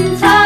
time.